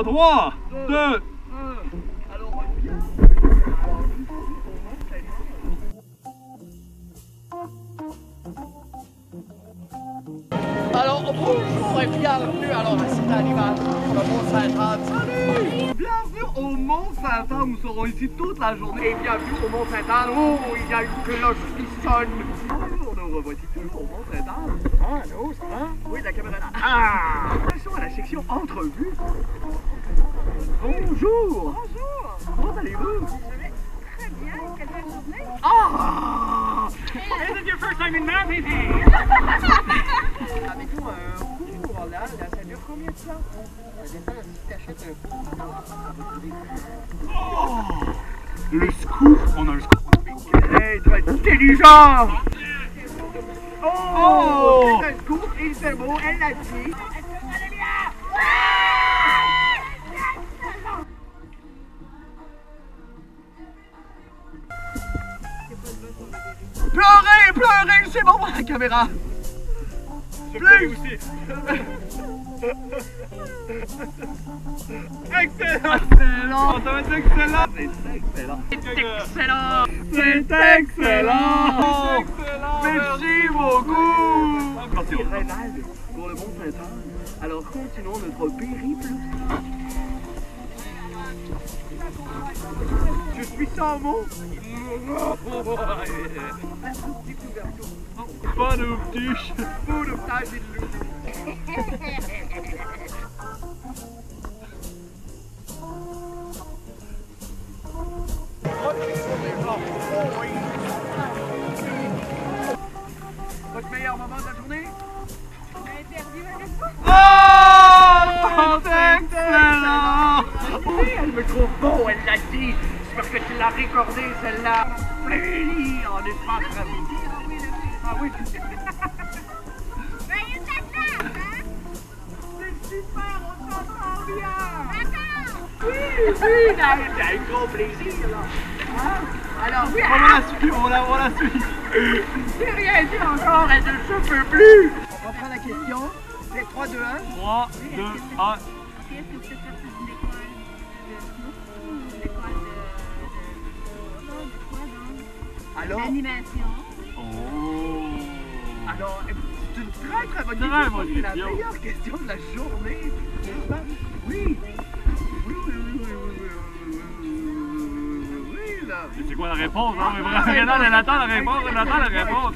En 3, 2, Alors, bonjour et bienvenue alors à le Mont Saint-Anne. Salut Bienvenue au Mont Saint-Anne, nous serons ici toute la journée. Et bienvenue au Mont Saint-Anne. Oh, il y a une cloche qui sonne. Bonjour, nous revoici toujours au Mont Saint-Anne. Ah, allô, ça va? Oui, la caméra là. Ah Entrevue. Bonjour. Bonjour. Comment allez-vous? Je vais très bien, quelle belle journée. Ah! Is it your first time in Mountain Avec nous un cours là, là, ça dure combien de temps? Ça dépend si tu achètes un cours. Oh! Le scoop. On a le scoop vas être intelligent. Oh, Oh! C'est un scoop, il fait beau, elle l'a dit. Pleurez, c'est bon pour la caméra. Plus Excellent Excellent. Ça va être excellent C'est excellent. Excellent C'est excellent. Excellent Merci beaucoup. Pour le Mont Saint-Anne. Alors continuons notre périple. puissant monstre Un petit. Pas de ptiche le Votre meilleur moment de la journée? J'espère que tu l'as recordé, celle-là. Plaisir, n'est-ce pas, très Ah oui, Ben, il est place, hein c'est super, on s'entend bien. D'accord Oui, oui, là, c'est un gros plaisir, là. Hein? Alors, oui, On la suit, on la, on la suit j'ai rien dit encore, elle ne se peut plus. On reprend la question. C'est 3, 2, 1. 3, 2, 1 Est-ce que vous faites partie d'une école de snow ou d'une école alors... L'animation. Oh. Alors, c'est une très très bonne question. C'est la meilleure question de la journée. Oui. Oui, oui, oui, oui, oui, là. C'est quoi la réponse, hein? Mais vraiment, elle attend la réponse, elle attend la réponse,